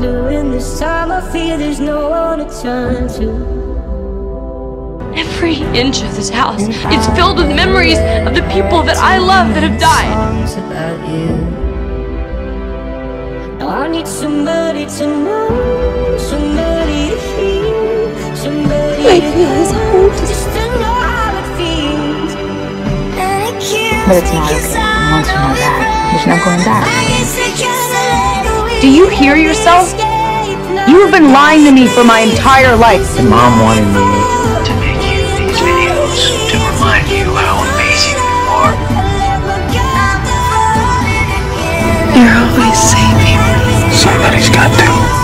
wander in this time. I fear there's no one to turn to. Every inch of this house is filled with memories of the people that I love that have died. Now I need somebody to know Somebody to hear Somebody I feel his heart Just to know how it feels. But it's not okay, once you know that There's no going back. Do you hear yourself? You have been lying to me for my entire life. And Mom wanted me to make you these videos to remind you how amazing you are. You're always saving. me. Somebody's got to.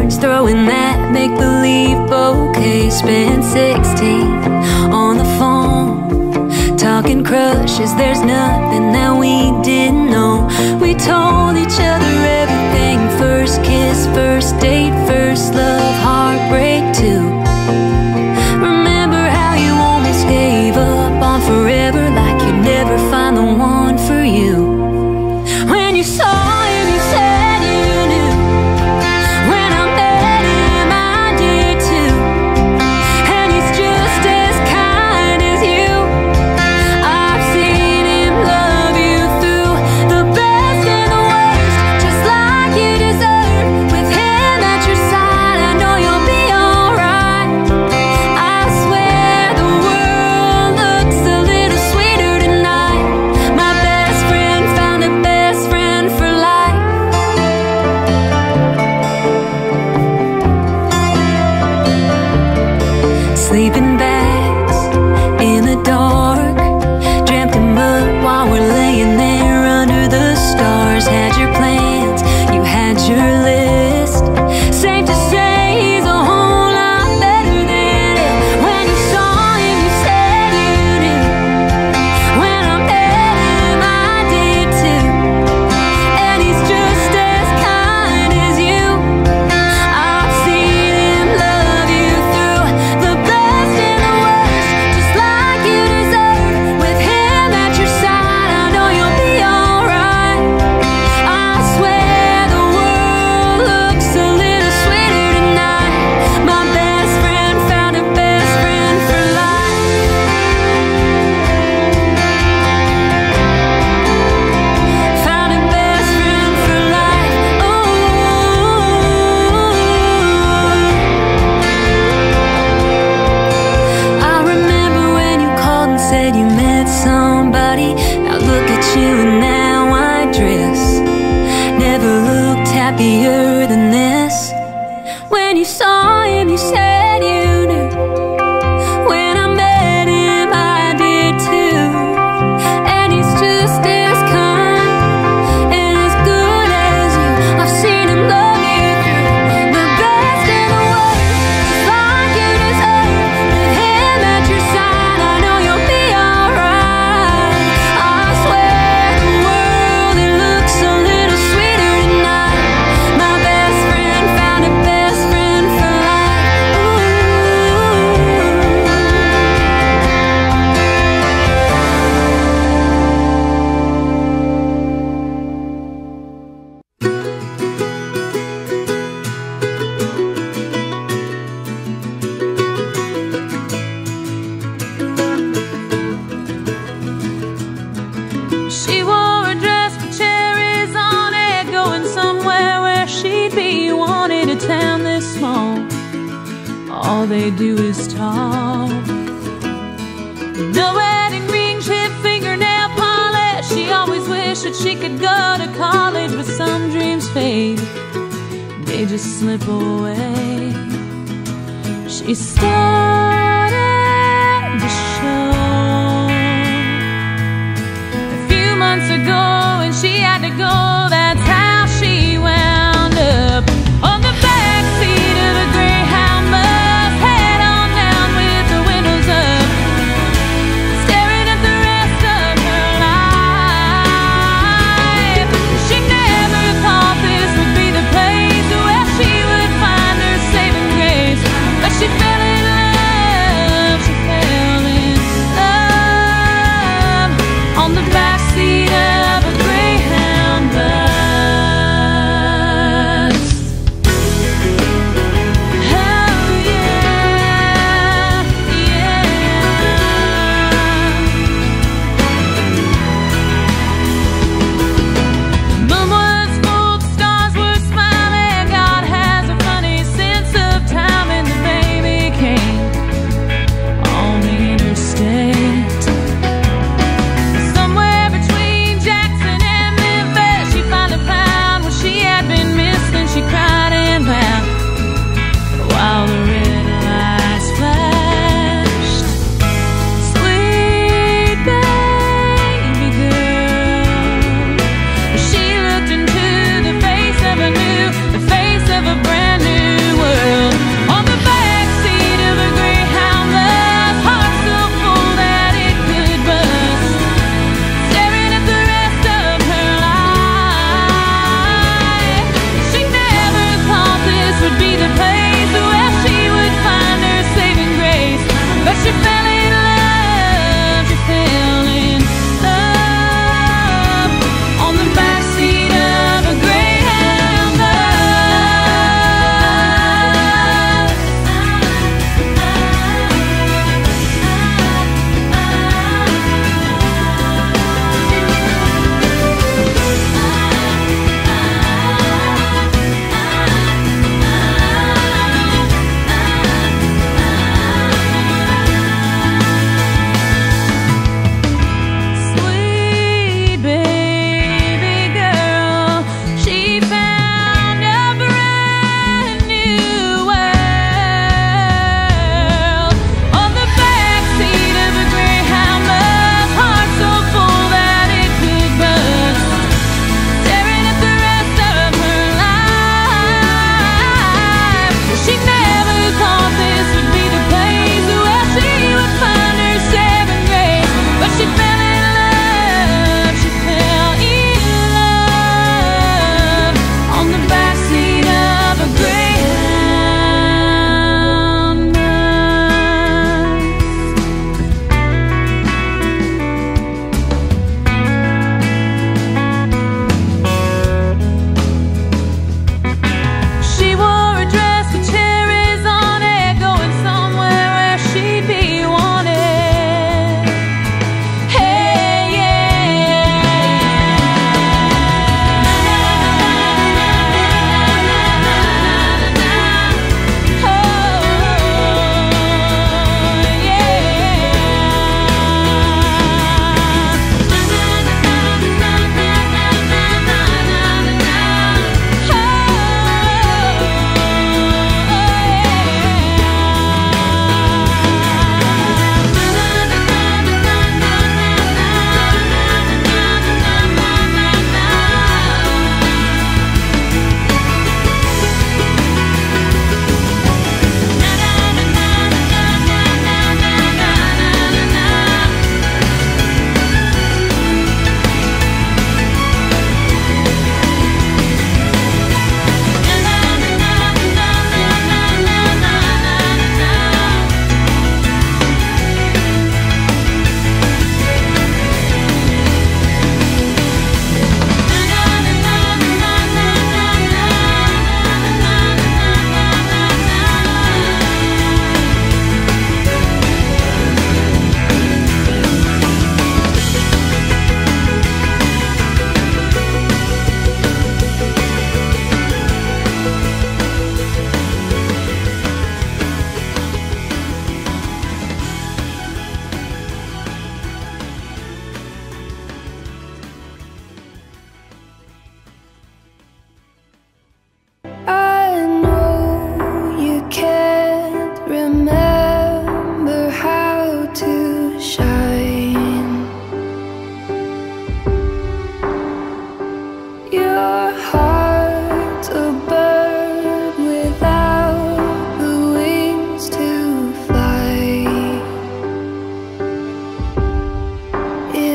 cards, throwing that make believe bouquet. Spent 16 on the phone, talking crushes. There's nothing that we didn't know. We told each other everything first kiss, first date, first love, heartbreak, too. all they do is talk. The wedding ring, chip, fingernail polish. She always wished that she could go to college, but some dreams fade, they just slip away. She started.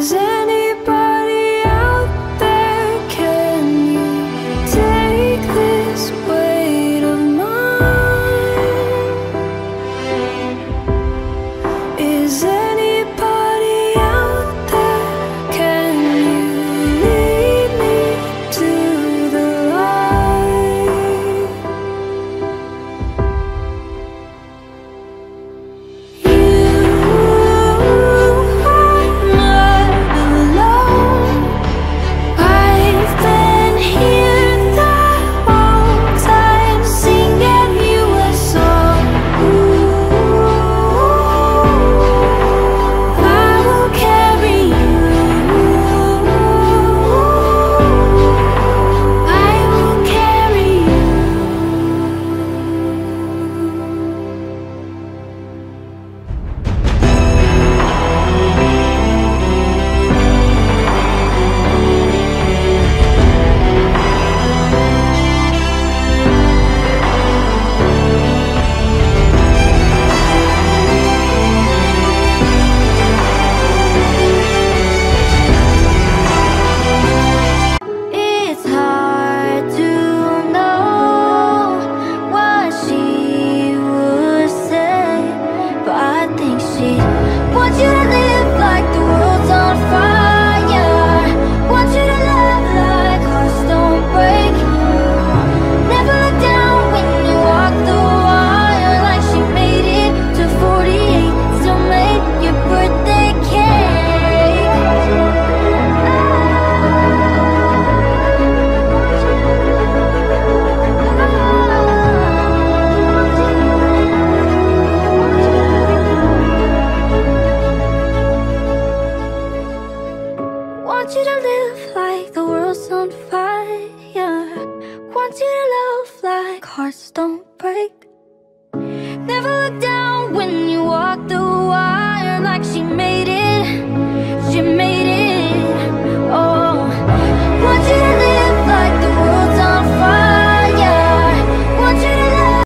is it want you to live like the world's on fire. Want you to love like hearts don't break. Never look down when you walk the wire Like she made it.